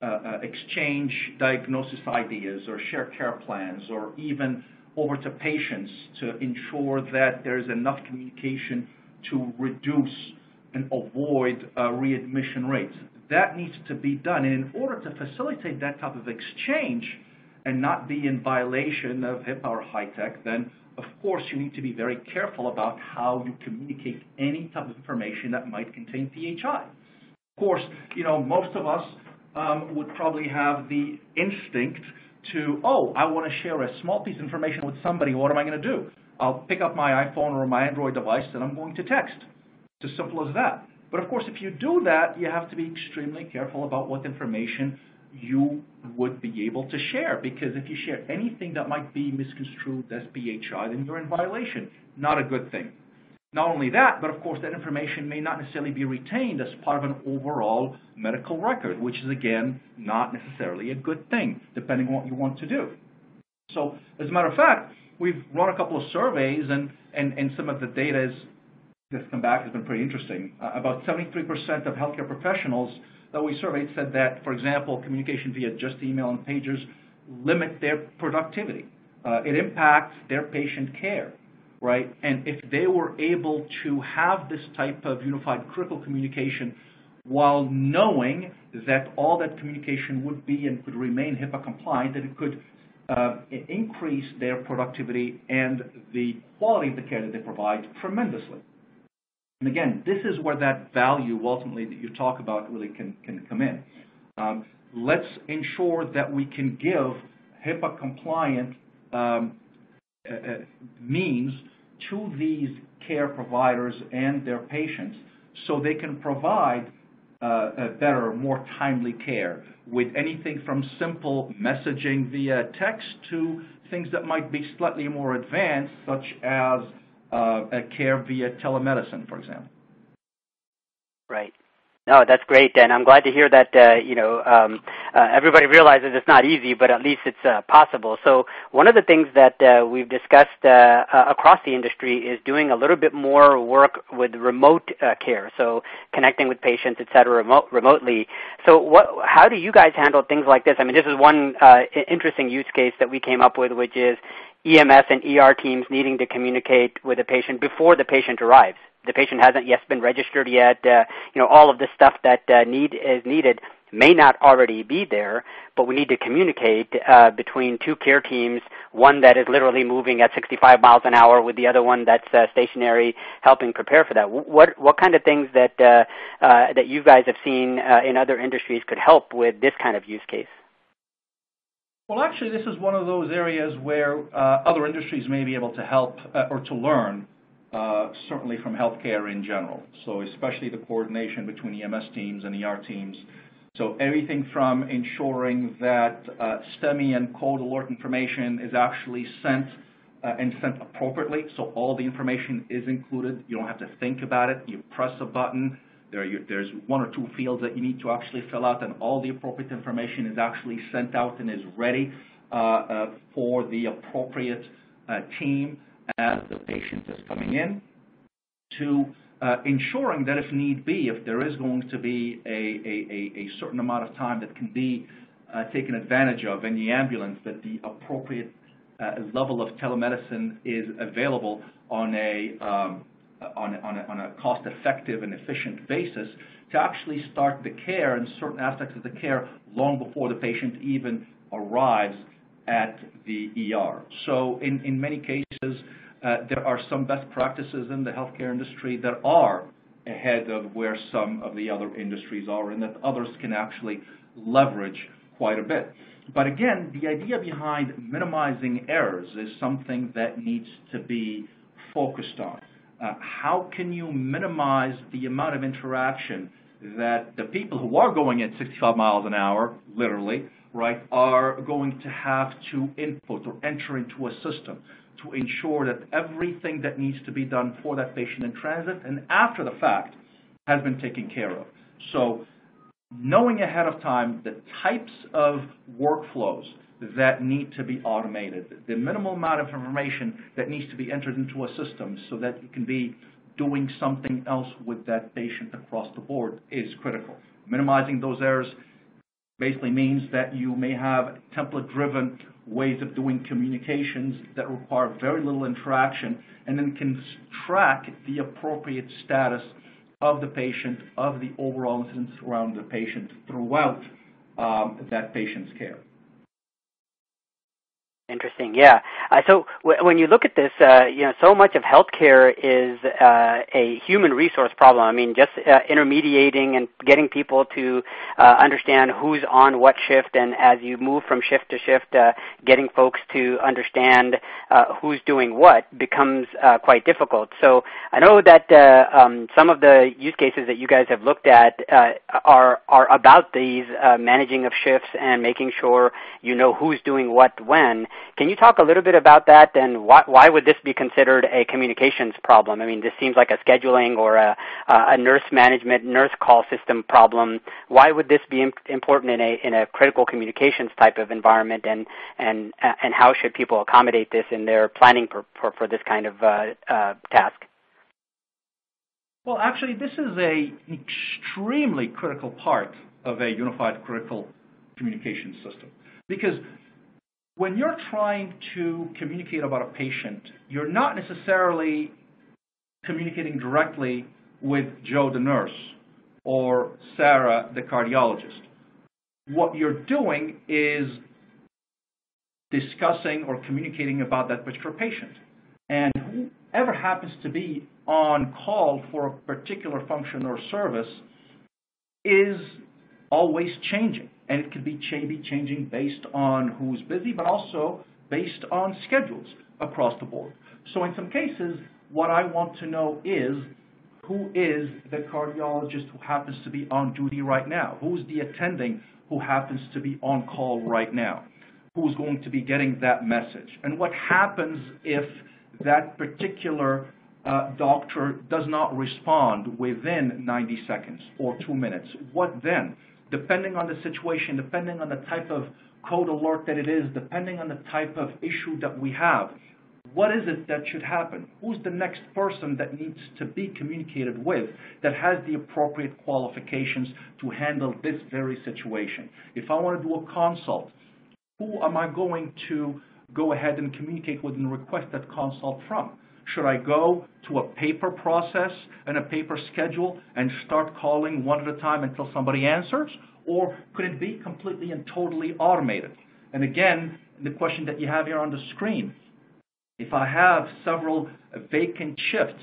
uh, exchange diagnosis ideas or share care plans or even over to patients to ensure that there's enough communication to reduce and avoid uh, readmission rates. That needs to be done. And in order to facilitate that type of exchange and not be in violation of HIPAA or HITECH, then of course you need to be very careful about how you communicate any type of information that might contain PHI. Of course, you know, most of us um, would probably have the instinct to, oh, I want to share a small piece of information with somebody. What am I going to do? I'll pick up my iPhone or my Android device and I'm going to text. It's as simple as that. But of course, if you do that, you have to be extremely careful about what information you would be able to share. Because if you share anything that might be misconstrued as PHI, then you're in violation. Not a good thing. Not only that, but of course that information may not necessarily be retained as part of an overall medical record, which is again not necessarily a good thing, depending on what you want to do. So as a matter of fact, we've run a couple of surveys and, and, and some of the data that's come back has been pretty interesting. Uh, about 73% of healthcare professionals that we surveyed said that, for example, communication via just email and pagers limit their productivity. Uh, it impacts their patient care right? And if they were able to have this type of unified critical communication while knowing that all that communication would be and could remain HIPAA compliant, that it could uh, increase their productivity and the quality of the care that they provide tremendously. And again, this is where that value ultimately that you talk about really can, can come in. Um, let's ensure that we can give HIPAA compliant um, uh, uh, means to these care providers and their patients so they can provide uh, a better, more timely care with anything from simple messaging via text to things that might be slightly more advanced, such as uh, care via telemedicine, for example. Right. No, that's great, and I'm glad to hear that. Uh, you know, um, uh, everybody realizes it's not easy, but at least it's uh, possible. So one of the things that uh, we've discussed uh, uh, across the industry is doing a little bit more work with remote uh, care, so connecting with patients, et cetera, remote, remotely. So what, how do you guys handle things like this? I mean, this is one uh, interesting use case that we came up with, which is EMS and ER teams needing to communicate with a patient before the patient arrives the patient hasn't yet been registered yet. Uh, you know, all of the stuff that uh, need is needed may not already be there, but we need to communicate uh, between two care teams, one that is literally moving at 65 miles an hour with the other one that's uh, stationary, helping prepare for that. What what kind of things that uh, uh, that you guys have seen uh, in other industries could help with this kind of use case? Well, actually, this is one of those areas where uh, other industries may be able to help or to learn, certainly from healthcare in general. So, especially the coordination between EMS teams and ER teams. So, everything from ensuring that uh, STEMI and code alert information is actually sent uh, and sent appropriately. So, all the information is included. You don't have to think about it. You press a button there you, there's one or two fields that you need to actually fill out, and all the appropriate information is actually sent out and is ready uh, uh, for the appropriate uh, team as the patient is coming in to uh, ensuring that if need be, if there is going to be a, certain amount of time that can be uh, taken advantage of in the ambulance, that the appropriate uh, level of telemedicine is available on a um, on a, cost-effective and efficient basis to actually start the care and certain aspects of the care long before the patient even arrives at the ER. So in, many cases, there are some best practices in the healthcare industry that are ahead of where some of the other industries are and that others can actually leverage quite a bit. But again, the idea behind minimizing errors is something that needs to be focused on. Uh, how can you minimize the amount of interaction that the people who are going at 65 miles an hour, literally, right, are going to have to input or enter into a system to ensure that everything that needs to be done for that patient in transit and after the fact has been taken care of. So knowing ahead of time the types of workflows that need to be automated, the minimal amount of information that needs to be entered into a system so that you can be doing something else with that patient across the board is critical. Minimizing those errors basically means that you may have template-driven ways of doing communications that require very little interaction and then can track the appropriate status of the patient, of the overall incidents around the patient throughout um, that patient's care. Interesting. Yeah. Uh, so w- when you look at this, uh, you know, so much of healthcare is uh, a human resource problem. I mean, just uh, intermediating and getting people to uh, understand who's on what shift, and as you move from shift to shift, uh, getting folks to understand who's doing what becomes quite difficult. So I know that um, some of the use cases that you guys have looked at are are about these managing of shifts and making sure you know who's doing what when. Can you talk a little bit about that and why, why would this be considered a communications problem? I mean, this seems like a scheduling or a, a nurse management, nurse call system problem. Why would this be important in a, in a critical communications type of environment and, and, and how should people accommodate this in their planning for, for, for this kind of uh, uh, task? Well, actually, this is a, an extremely critical part of a unified critical communication system because when you're trying to communicate about a patient, you're not necessarily communicating directly with Joe the nurse or Sarah the cardiologist. What you're doing is discussing or communicating about that particular patient. And whoever happens to be on call for a particular function or service is always changing and it could be changing based on who's busy, but also based on schedules across the board. So in some cases, what I want to know is who is the cardiologist who happens to be on duty right now? Who's the attending who happens to be on call right now? Who's going to be getting that message? And what happens if that particular uh, doctor does not respond within 90 seconds or two minutes? What then? Depending on the situation, depending on the type of code alert that it is, depending on the type of issue that we have, what is it that should happen? Who's the next person that needs to be communicated with that has the appropriate qualifications to handle this very situation? If I want to do a consult, who am I going to go ahead and communicate with and request that consult from? Should I go to a paper process and a paper schedule and start calling one at a time until somebody answers? Or could it be completely and totally automated? And again, the question that you have here on the screen, if I have several vacant shifts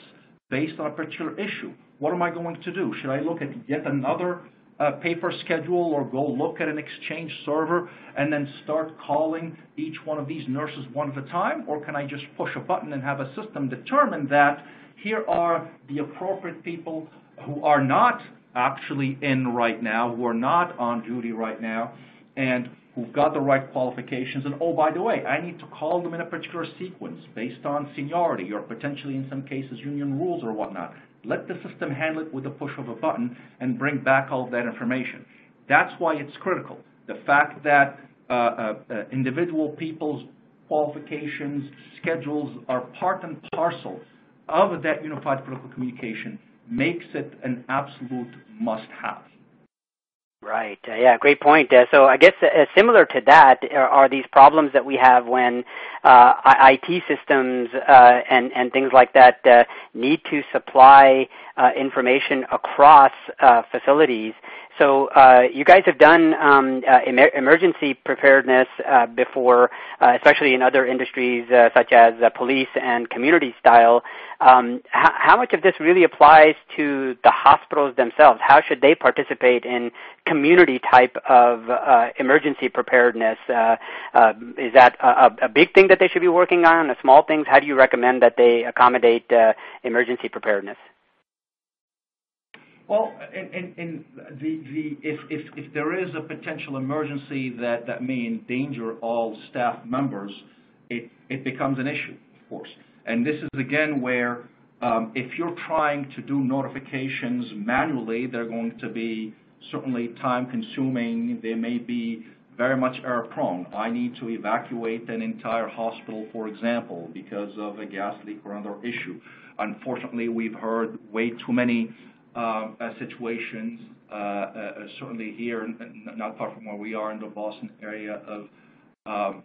based on a particular issue, what am I going to do? Should I look at yet another uh, pay per schedule or go look at an exchange server and then start calling each one of these nurses one at a time? Or can I just push a button and have a system determine that here are the appropriate people who are not actually in right now, who are not on duty right now, and who've got the right qualifications. And oh, by the way, I need to call them in a particular sequence based on seniority or potentially in some cases union rules or whatnot. Let the system handle it with the push of a button and bring back all of that information. That's why it's critical. The fact that uh, uh, individual people's qualifications, schedules are part and parcel of that unified critical communication makes it an absolute must-have. Right. Uh, yeah, great point. Uh, so I guess uh, similar to that are, are, these problems that we have when uh, IT systems uh, and and things like that uh, need to supply information across facilities. So uh, you guys have done um, uh, emer- emergency preparedness uh, before, uh, especially in other industries uh, such as uh, police and community style. Um, h- how much of this really applies to the hospitals themselves? How should they participate in community type of emergency preparedness? is that a, a, big thing that they should be working on? A small things? How do you recommend that they accommodate emergency preparedness? Well, if, there is a potential emergency that, may endanger all staff members, it, becomes an issue, of course. And this is again where um, if you're trying to do notifications manually, they're going to be certainly time consuming. They may be very much error prone. I need to evacuate an entire hospital, for example, because of a gas leak or another issue. Unfortunately, we've heard way too many situations, uh, uh, certainly here, not far from where we are in the Boston area, of um,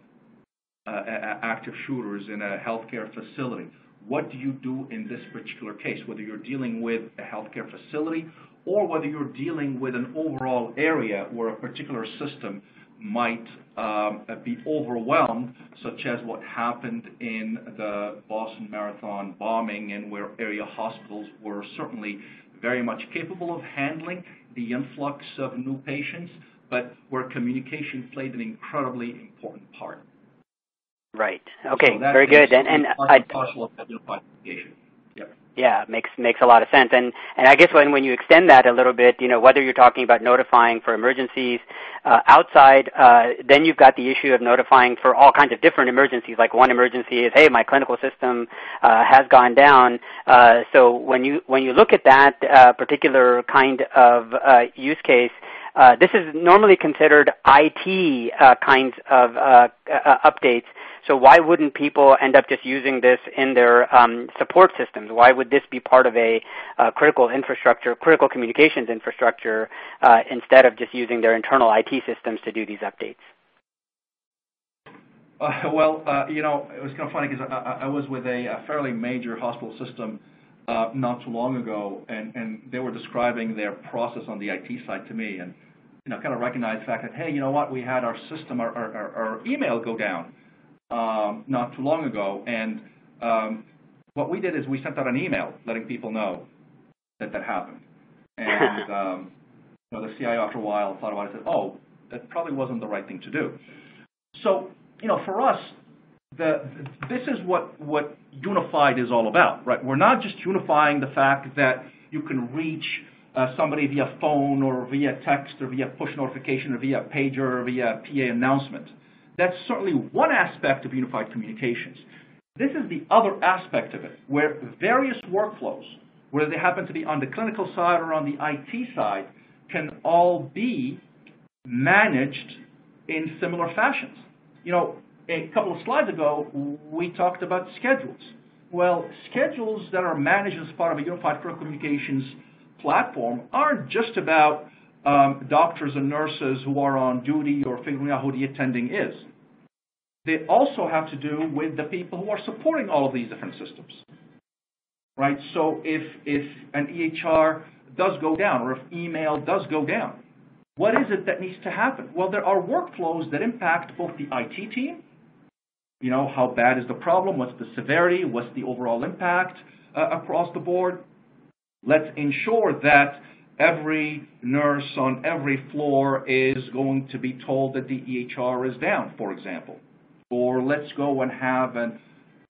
active shooters in a healthcare facility. What do you do in this particular case, whether you're dealing with a healthcare facility or whether you're dealing with an overall area where a particular system might um, be overwhelmed, such as what happened in the Boston Marathon bombing and where area hospitals were certainly very much capable of handling the influx of new patients, but where communication played an incredibly important part. Right. Okay. So very good. And and I. Yeah, makes makes a lot of sense. And and I guess when when you extend that a little bit, you know, whether you're talking about notifying for emergencies uh, outside, uh, then you've got the issue of notifying for all kinds of different emergencies. Like one emergency is, hey, my clinical system uh, has gone down. Uh, so when you when you look at that uh, particular kind of uh, use case. Uh, this is normally considered IT uh, kinds of uh, updates. So why wouldn't people end up just using this in their um, support systems? Why would this be part of a uh, critical infrastructure, critical communications infrastructure, uh, instead of just using their internal IT systems to do these updates? Uh, well, uh, you know, it was kind of funny because I, I, was with a, a, fairly major hospital system uh, not too long ago, and, and they were describing their process on the IT side to me, and you know, kind of recognized the fact that hey, you know what, we had our system, our, our, our email go down um, not too long ago, and um, what we did is we sent out an email letting people know that that happened. And um, you know, the CIO after a while thought about it and said, oh, that probably wasn't the right thing to do. So, you know, for us, the, this is what, what unified is all about, right? We're not just unifying the fact that you can reach uh, somebody via phone or via text or via push notification or via pager or via PA announcement. That's certainly one aspect of unified communications. This is the other aspect of it, where various workflows, whether they happen to be on the clinical side or on the IT side, can all be managed in similar fashions. You know, a couple of slides ago, we talked about schedules. Well, schedules that are managed as part of a unified critical communications platform aren't just about um, doctors and nurses who are on duty or figuring out who the attending is. They also have to do with the people who are supporting all of these different systems. Right? So if, if an EHR does go down or if email does go down, what is it that needs to happen? Well, there are workflows that impact both the IT team, you know, how bad is the problem, what's the severity, what's the overall impact uh, across the board. Let's ensure that every nurse on every floor is going to be told that the EHR is down, for example. Or let's go and have an,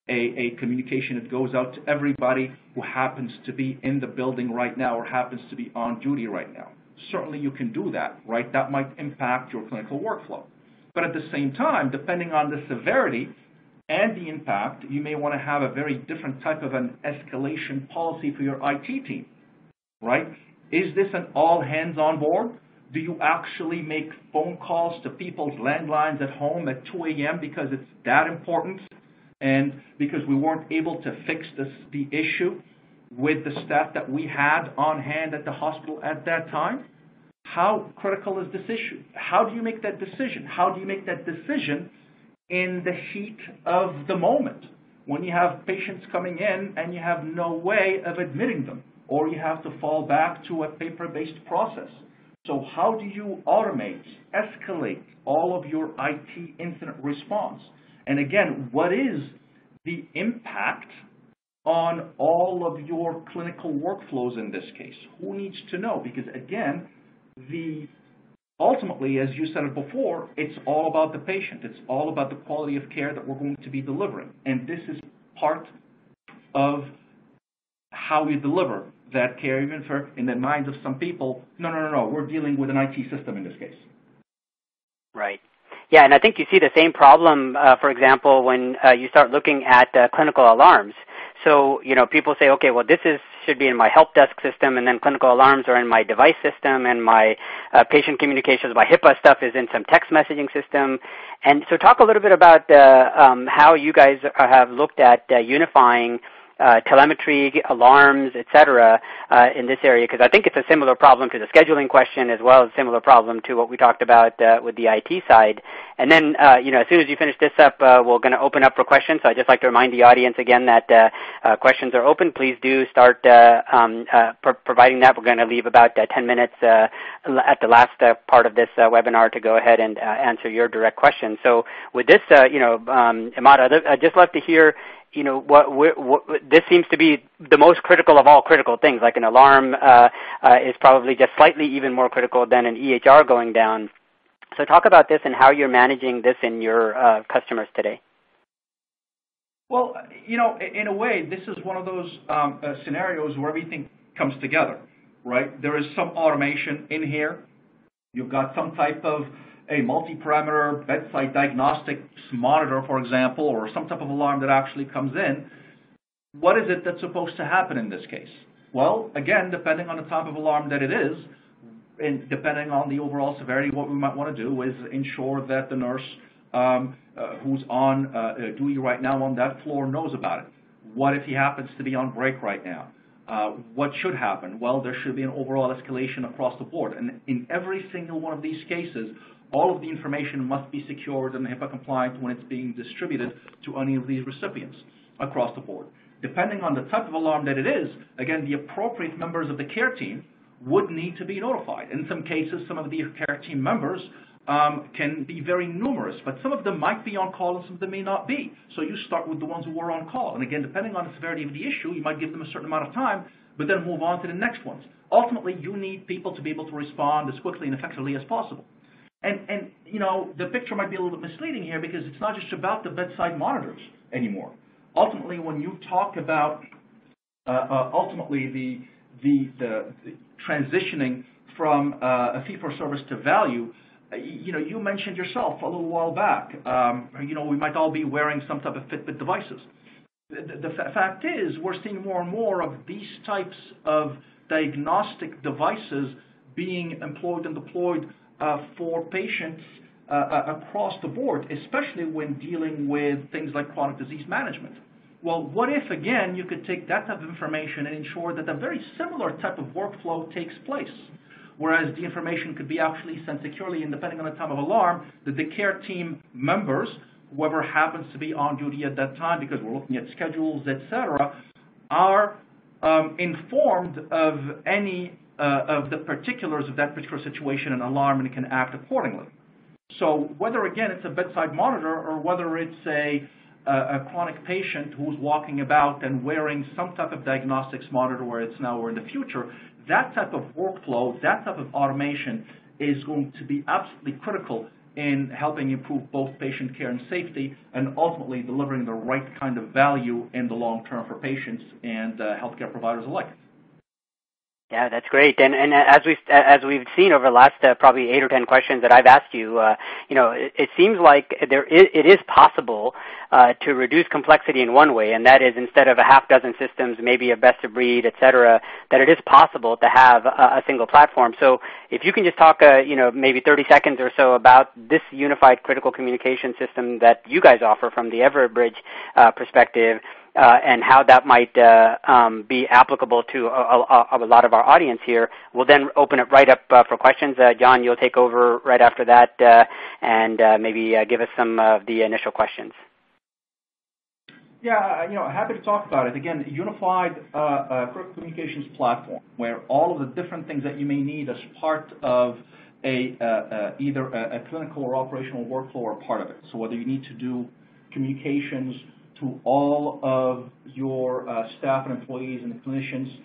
a, a communication that goes out to everybody who happens to be in the building right now or happens to be on duty right now. Certainly you can do that, right? That might impact your clinical workflow. But at the same time, depending on the severity and the impact, you may want to have a very different type of an escalation policy for your IT team, right? Is this an all hands on board? Do you actually make phone calls to people's landlines at home at 2 a.m. because it's that important and because we weren't able to fix this, the issue with the staff that we had on hand at the hospital at that time? How critical is this issue? How do you make that decision? How do you make that decision in the heat of the moment when you have patients coming in and you have no way of admitting them? Or you have to fall back to a paper-based process. So how do you automate, escalate all of your IT incident response? And again, what is the impact on all of your clinical workflows in this case? Who needs to know? Because again, the ultimately, as you said it before, it's all about the patient. It's all about the quality of care that we're going to be delivering. And this is part of how we deliver that care, even for in the minds of some people, no, no, no, no, we're dealing with an IT system in this case. Right. Yeah, and I think you see the same problem, uh, for example, when uh, you start looking at uh, clinical alarms. So, you know, people say, okay, well, this is should be in my help desk system, and then clinical alarms are in my device system, and my uh, patient communications, my HIPAA stuff is in some text messaging system. And so, talk a little bit about uh, um, how you guys have looked at uh, unifying uh, telemetry, alarms, etc. Uh, in this area because I think it's a similar problem to the scheduling question as well as a similar problem to what we talked about uh, with the IT side. And then, uh, you know, as soon as you finish this up, uh, we're going to open up for questions. So I'd just like to remind the audience again that uh, questions are open. Please do start um, pro- providing that. We're going to leave about 10 minutes at the last part of this webinar to go ahead and answer your direct questions. So with this, you know, um, Imad, I'd just love to hear you know, what, what, this seems to be the most critical of all critical things. Like an alarm uh, uh, is probably just slightly even more critical than an EHR going down. So talk about this and how you're managing this in your uh, customers today. Well, you know, in a way, this is one of those um, uh, scenarios where everything comes together, right? There is some automation in here. You've got some type of a multi-parameter bedside diagnostics monitor, for example, or some type of alarm that actually comes in, what is it that's supposed to happen in this case? Well, again, depending on the type of alarm that it is, and depending on the overall severity, what we might want to do is ensure that the nurse um, uh, who's on uh, duty right now on that floor knows about it. What if he happens to be on break right now? Uh, what should happen? Well, there should be an overall escalation across the board. And in every single one of these cases, all of the information must be secured and HIPAA compliant when it's being distributed to any of these recipients across the board. Depending on the type of alarm that it is, again, the appropriate members of the care team would need to be notified. In some cases, some of the care team members um, can be very numerous, but some of them might be on call and some of them may not be. So you start with the ones who are on call. And again, depending on the severity of the issue, you might give them a certain amount of time, but then move on to the next ones. Ultimately, you need people to be able to respond as quickly and effectively as possible. And, and, you know, the picture might be a little bit misleading here because it's not just about the bedside monitors anymore. Ultimately, when you talk about uh, uh, ultimately the, the, the, the, transitioning from uh, a fee-for-service to value, uh, you know, you mentioned yourself a little while back, um, you know, we might all be wearing some type of Fitbit devices. The, the fact is we're seeing more and more of these types of diagnostic devices being employed and deployed for patients uh, uh, across the board, especially when dealing with things like chronic disease management. Well, what if, again, you could take that type of information and ensure that a very similar type of workflow takes place, whereas the information could be actually sent securely and depending on the time of alarm, that the care team members, whoever happens to be on duty at that time, because we're looking at schedules, etc., are um, informed of any uh, of the particulars of that particular situation and alarm and can act accordingly. So whether, again, it's a bedside monitor or whether it's a, a chronic patient who's walking about and wearing some type of diagnostics monitor where it's now or in the future, that type of workflow, that type of automation is going to be absolutely critical in helping improve both patient care and safety and ultimately delivering the right kind of value in the long term for patients and uh, healthcare providers alike. Yeah, that's great. And and as we as we've seen over the last uh, probably eight or ten questions that I've asked you, uh, you know, it, it, seems like there is, it is possible uh, to reduce complexity in one way, and that is instead of a half dozen systems, maybe a best of breed, et cetera, that it is possible to have a, a single platform. So if you can just talk, uh, you know, maybe 30 seconds or so about this unified critical communication system that you guys offer from the Everbridge uh, perspective and how that might uh, um, be applicable to a, a, a, lot of our audience here. We'll then open it right up uh, for questions. Uh, John, you'll take over right after that uh, and uh, maybe give us some of the initial questions. Yeah, you know, happy to talk about it. Again, unified critical communications platform where all of the different things that you may need as part of a either a, a clinical or operational workflow are part of it. So whether you need to do communications to all of your uh, staff and employees and clinicians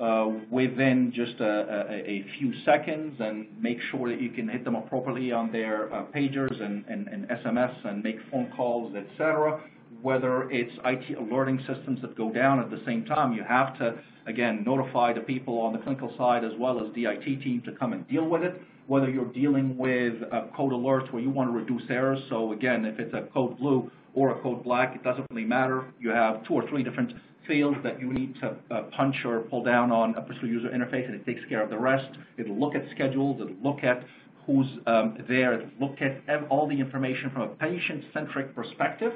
uh, within just a, few seconds and make sure that you can hit them appropriately on their uh, pagers and, and, and, SMS and make phone calls, etc. Whether it's IT alerting systems that go down at the same time, you have to, again, notify the people on the clinical side as well as the IT team to come and deal with it. Whether you're dealing with code alerts where you want to reduce errors, so again, if it's a code blue, or a code black, it doesn't really matter. You have two or three different fields that you need to uh, punch or pull down on a particular user interface, and it takes care of the rest. It'll look at schedules, it'll look at who's um, there, it'll look at all the information from a patient-centric perspective.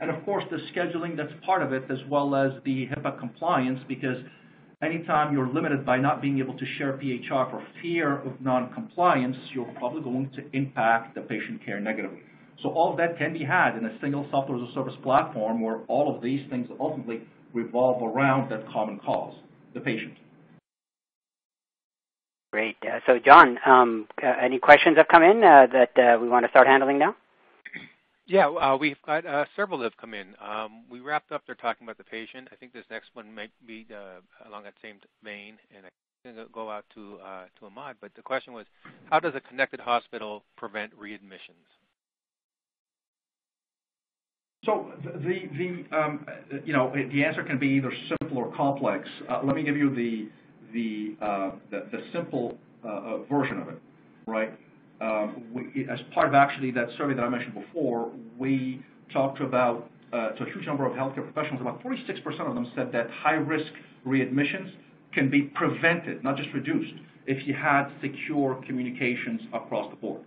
And of course, the scheduling that's part of it, as well as the HIPAA compliance, because anytime you're limited by not being able to share PHR for fear of non-compliance, you're probably going to impact the patient care negatively. So all of that can be had in a single software as a service platform where all of these things ultimately revolve around that common cause, the patient. Great. Uh, so, John, um, uh, any questions have come in uh, that uh, we want to start handling now? Yeah, uh, we've got uh, several that have come in. Um, we wrapped up there talking about the patient. I think this next one might be along that same vein, and I'm going to go out to to Imad. But the question was, how does a connected hospital prevent readmissions? So the, the, um, you know, the answer can be either simple or complex. Uh, let me give you the, the, uh, simple uh, version of it, right? Um, as part of actually that survey that I mentioned before, we talked about to a huge number of healthcare professionals. About 46% of them said that high-risk readmissions can be prevented, not just reduced, if you had secure communications across the board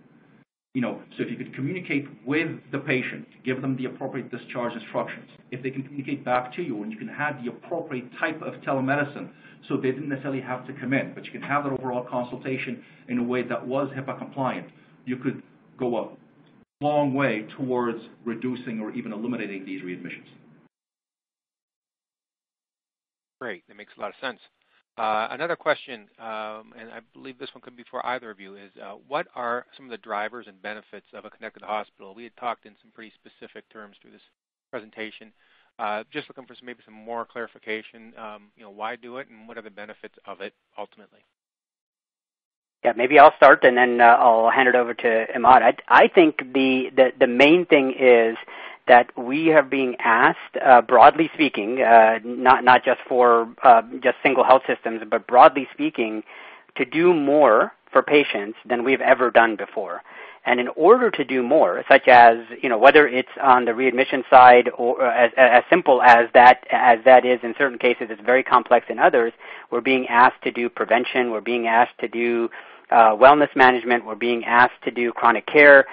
you know, so if you could communicate with the patient, give them the appropriate discharge instructions, if they can communicate back to you and you can have the appropriate type of telemedicine so they didn't necessarily have to come in, but you can have that overall consultation in a way that was HIPAA compliant, you could go a long way towards reducing or even eliminating these readmissions. Great, that makes a lot of sense. Uh, another question, um, and I believe this one could be for either of you, is uh, what are some of the drivers and benefits of a connected hospital? We had talked in some pretty specific terms through this presentation. Uh, just looking for some, maybe some more clarification. Um, you know, why do it, and what are the benefits of it ultimately? Yeah, maybe I'll start, and then uh, I'll hand it over to Imad. I, I think the, the the main thing is that we are being asked, uh, broadly speaking, uh, not not just for uh, just single health systems, but broadly speaking, to do more for patients than we've ever done before. And in order to do more, such as you know whether it's on the readmission side or as, as simple as that as that is in certain cases, it's very complex in others. We're being asked to do prevention. We're being asked to do uh, wellness management. We're being asked to do chronic care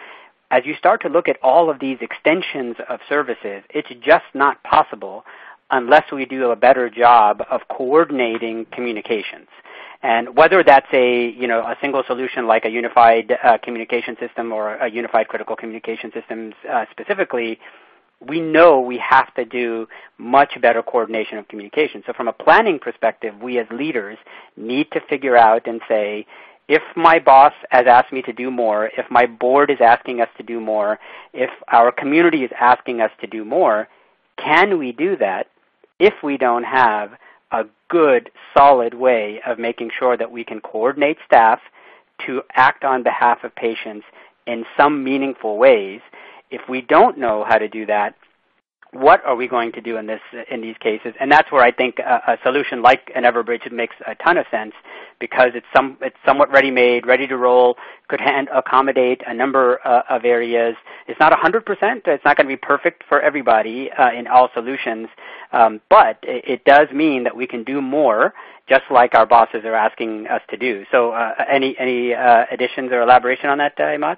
as you start to look at all of these extensions of services, it's just not possible unless we do a better job of coordinating communications. And whether that's a you know a single solution like a unified uh, communication system or a unified critical communication systems uh, specifically, we know we have to do much better coordination of communication. So from a planning perspective, we as leaders need to figure out and say, if my boss has asked me to do more, if my board is asking us to do more, if our community is asking us to do more, can we do that if we don't have a good, solid way of making sure that we can coordinate staff to act on behalf of patients in some meaningful ways. If we don't know how to do that, what are we going to do in this in these cases? And that's where I think a, a solution like an Everbridge makes a ton of sense because it's some it's somewhat ready-made, ready to roll, could hand, accommodate a number uh, of areas. It's not 100%. It's not going to be perfect for everybody uh, in all solutions, um, but it, it, does mean that we can do more, just like our bosses are asking us to do. So, uh, any any uh, additions or elaboration on that, uh, Imad?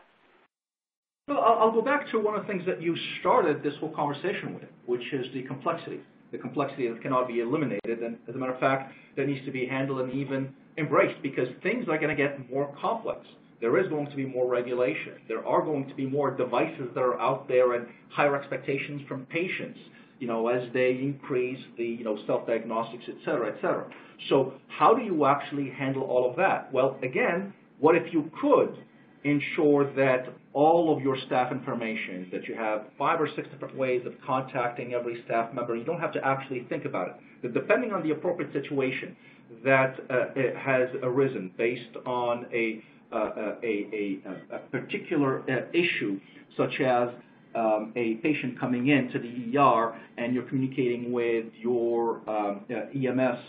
Well, I'll go back to one of the things that you started this whole conversation with, which is the complexity. The complexity that cannot be eliminated, and as a matter of fact, that needs to be handled and even embraced because things are going to get more complex. There is going to be more regulation. There are going to be more devices that are out there and higher expectations from patients, you know, as they increase the, you know, self-diagnostics, et cetera, et cetera. So how do you actually handle all of that? Well, again, what if you could ensure that all of your staff information, that you have five or six different ways of contacting every staff member. You don't have to actually think about it. Depending on the appropriate situation that uh, has arisen based on a, uh, uh a, a, a, particular uh, issue, such as um, a patient coming into the ER and you're communicating with your um, uh, EMS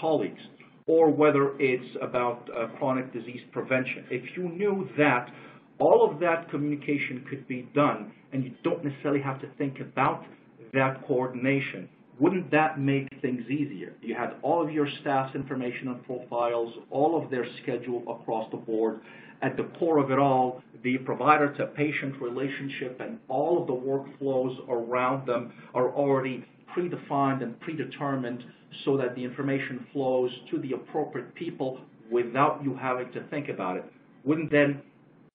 colleagues, or whether it's about uh, chronic disease prevention. If you knew that all of that communication could be done and you don't necessarily have to think about that coordination, wouldn't that make things easier? You had all of your staff's information and profiles, all of their schedule across the board. At the core of it all, the provider to patient relationship and all of the workflows around them are already predefined and predetermined so that the information flows to the appropriate people without you having to think about it. Wouldn't then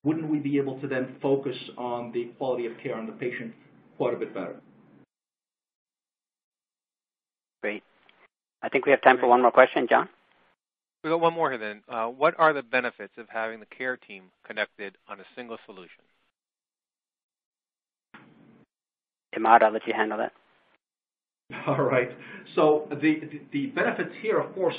wouldn't we be able to then focus on the quality of care on the patient quite a bit better? Great. I think we have time for one more question. John? We got one more here then. Uh, what are the benefits of having the care team connected on a single solution? Imad, I'll let you handle that. All right. So the, the benefits here, of course,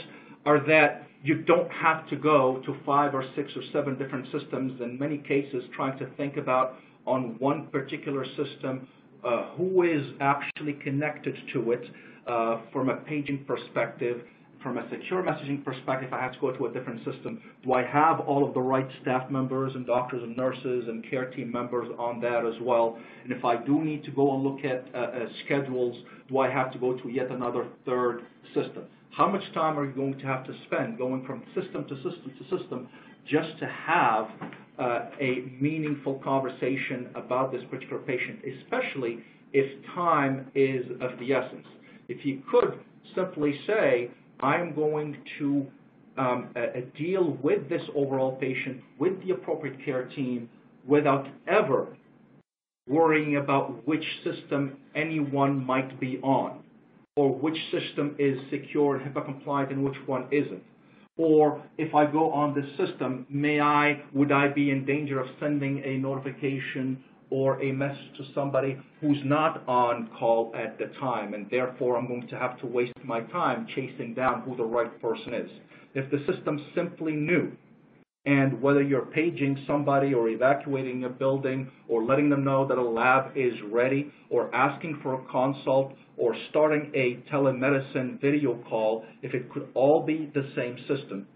are that you don't have to go to five or six or seven different systems. In many cases, trying to think about on one particular system uh, who is actually connected to it uh, from a paging perspective, from a secure messaging perspective, I have to go to a different system. Do I have all of the right staff members and doctors and nurses and care team members on that as well? And if I do need to go and look at uh, uh, schedules, do I have to go to yet another third system? How much time are you going to have to spend going from system to system to system just to have uh, a meaningful conversation about this particular patient, especially if time is of the essence? If you could simply say, I'm going to um, uh, deal with this overall patient with the appropriate care team without ever worrying about which system anyone might be on, or which system is secure and HIPAA compliant and which one isn't. Or if I go on this system, may I, would I be in danger of sending a notification or a message to somebody who's not on call at the time, and therefore I'm going to have to waste my time chasing down who the right person is. If the system simply knew, and whether you're paging somebody or evacuating a building or letting them know that a lab is ready or asking for a consult or starting a telemedicine video call, if it could all be the same system,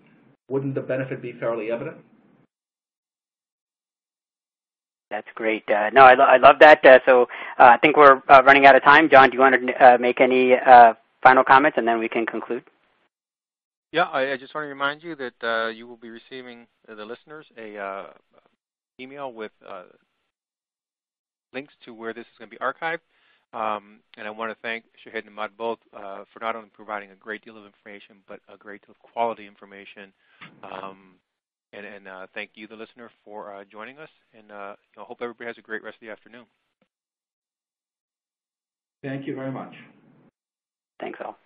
wouldn't the benefit be fairly evident? That's great. Uh, no, I, lo- I love that. Uh, so uh, I think we're uh, running out of time. John, do you want to uh, make any uh, final comments, and then we can conclude? Yeah, I, I just want to remind you that you will be receiving the listeners a email with links to where this is going to be archived. Um, and I want to thank Shahid and Imad both for not only providing a great deal of information, but a great deal of quality information. Um, and, and uh, thank you, the listener, for uh, joining us. And uh, you know, hope everybody has a great rest of the afternoon. Thank you very much. Thanks all.